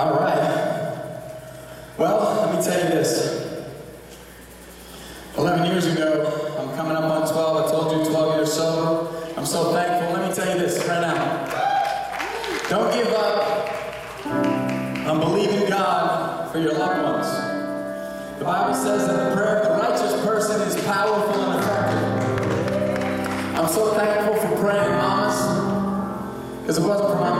All right. Well, let me tell you this. 11 years ago, I'm coming up on 12. I told you 12 years sober. I'm so thankful. Let me tell you this right now. Don't give up on believing God for your loved ones. The Bible says that the prayer of the righteous person is powerful and effective. I'm so thankful for praying mamas, because it wasn't for my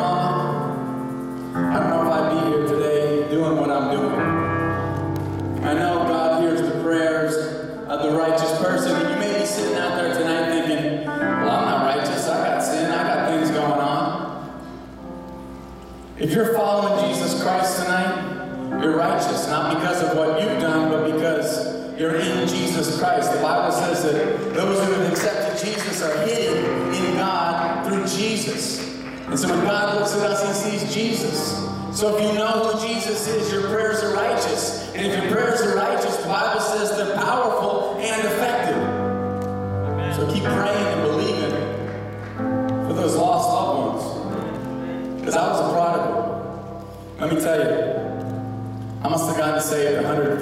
If you're following Jesus Christ tonight, you're righteous, not because of what you've done, but because you're in Jesus Christ. The Bible says that those who have accepted Jesus are hidden in God through Jesus. And so when God looks at us, he sees Jesus. So if you know who Jesus is, your prayers are righteous. And if your prayers are righteous, the Bible says they're powerful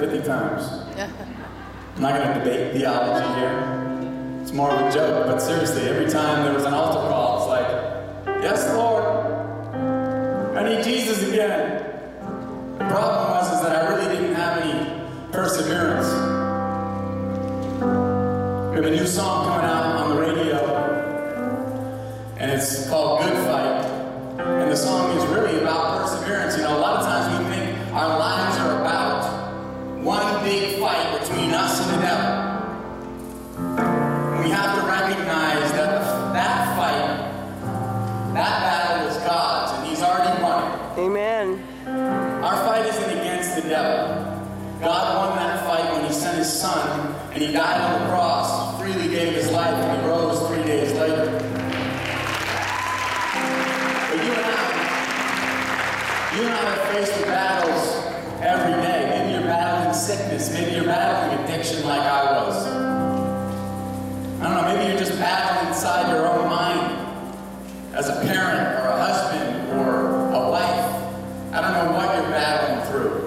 50 times. I'm not going to debate theology here. It's more of a joke, but seriously, every time there was an altar call, it's like, Yes, Lord, I need Jesus again. The problem was is that I really didn't have any perseverance. We have a new song coming out on the radio, and it's called Good Fight. And the song is really about perseverance. You know, a lot of times we think our lives you and I are faced with battles every day. Maybe you're battling sickness. Maybe you're battling addiction like I was. I don't know, maybe you're just battling inside your own mind as a parent or a husband or a wife. I don't know what you're battling through.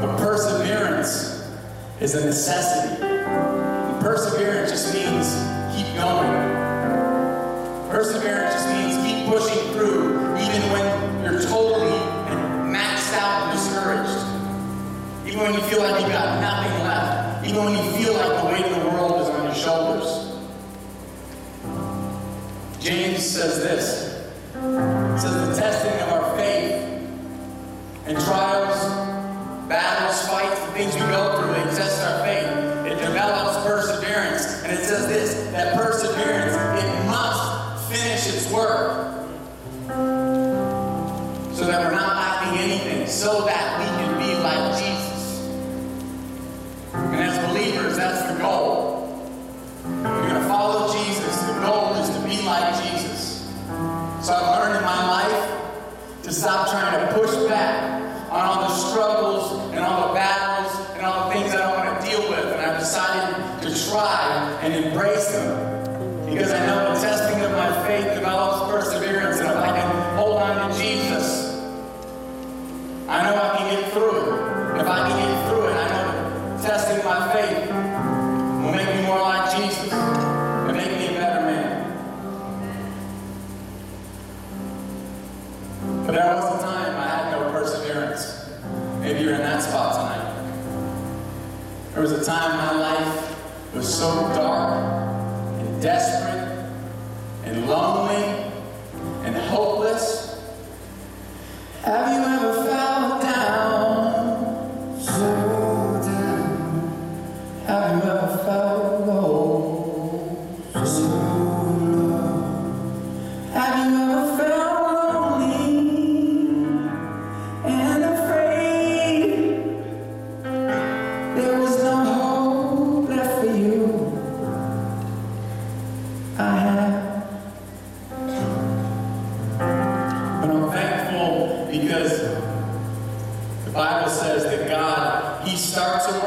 But perseverance is a necessity. And perseverance just means keep going. Perseverance just means keep pushing through, even when you're totally maxed out and discouraged. Even when you feel like you've got nothing left. Even when you feel like the weight of the world is on your shoulders. James says this. Says the testing of our faith and trials, that's the goal. There was a time my life was so dark and desperate and lonely and hopeless.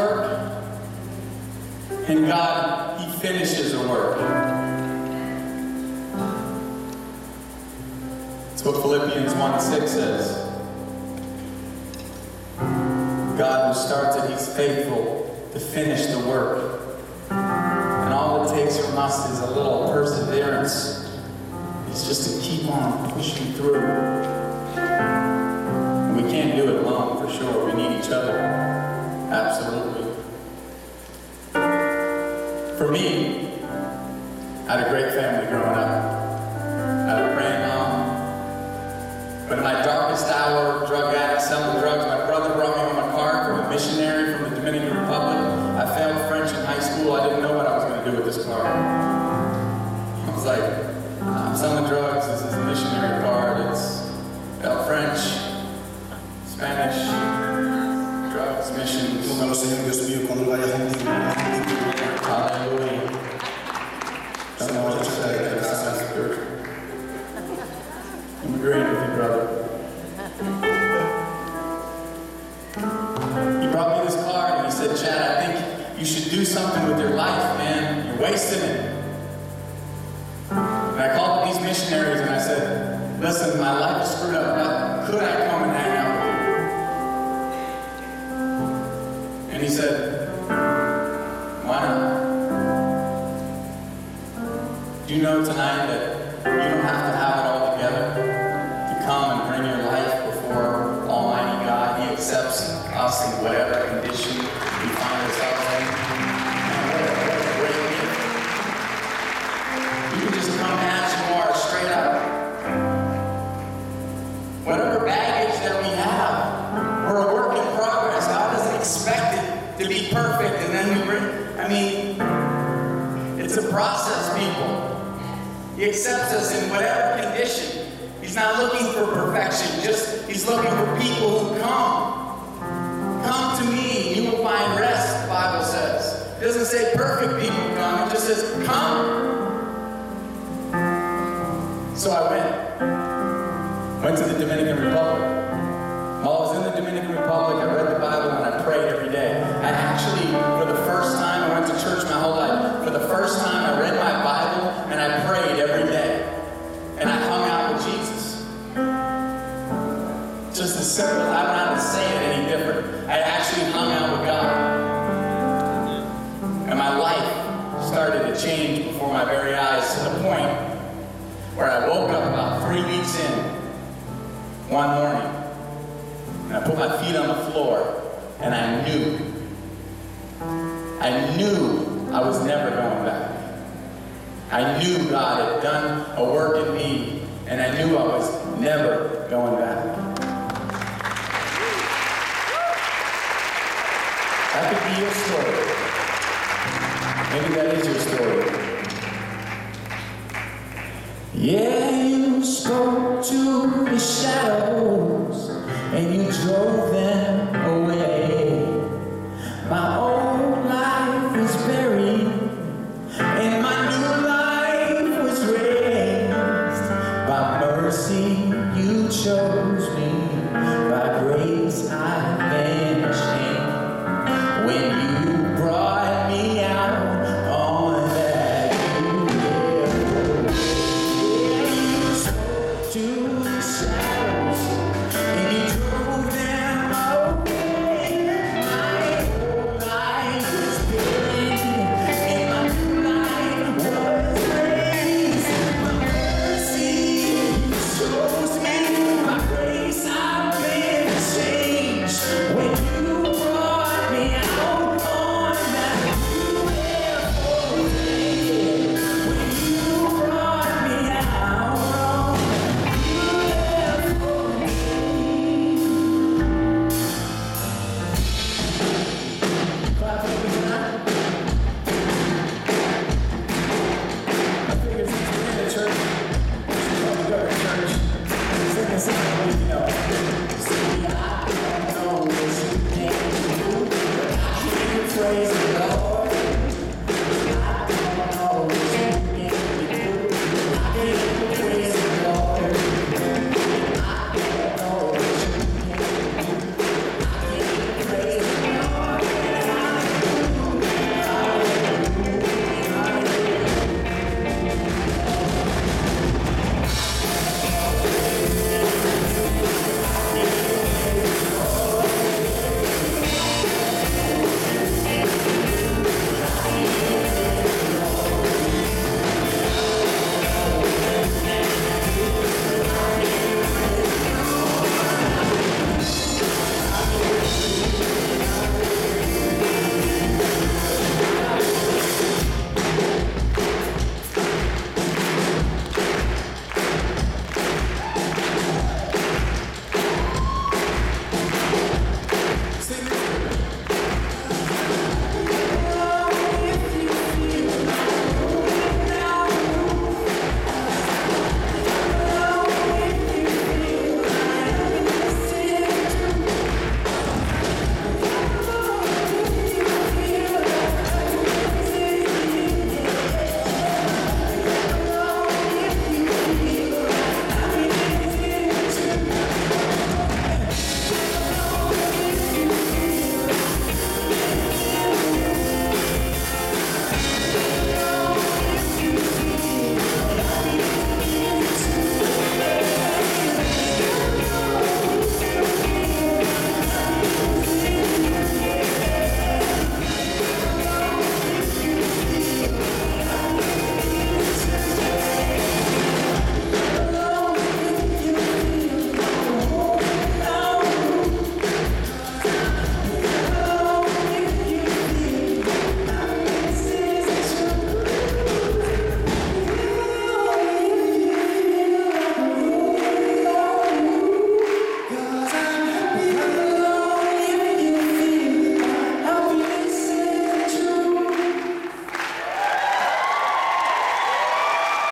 Work, and God, He finishes a work. That's what Philippians 1 6 says. God who starts it, He's faithful to finish the work. And all it takes from us is a little perseverance. It's just to keep on pushing through. We can't do it alone for sure. We need each other. Absolutely. For me, I had a great family growing up. I had a praying mom. But in my darkest hour, drug addict, I'm agreeing with you, brother. He brought me this card and he said, Chad, I think you should do something with your life, man. You're wasting it. And I called these missionaries and I said, listen, my life is screwed up. Now, Could I come and hang out with you? And he said, why not? Do you know tonight that whatever condition we find ourselves in. You can just come as you are, straight up. Whatever baggage that we have, we're a work in progress. God doesn't expect it to be perfect, and then we bring. I mean, it's a process, people. He accepts us in whatever condition. He's not looking for perfection, just He's looking for people who come. Me, you will find rest, the Bible says. It doesn't say perfect people come, it just says come. So I went. Went to the Dominican Republic. While I was in the Dominican Republic, I read the Bible and I prayed every day. I actually, for the first time, I went to church my whole life. For the first time, I read my Bible and I prayed every day. And I hung out with Jesus. Just as simple as I one morning. And I put my feet on the floor and I knew. I knew I was never going back. I knew God had done a work in me and I knew I was never going back. That could be your story. Maybe that is your story. Yeah, you spoke to the shadows and you drove them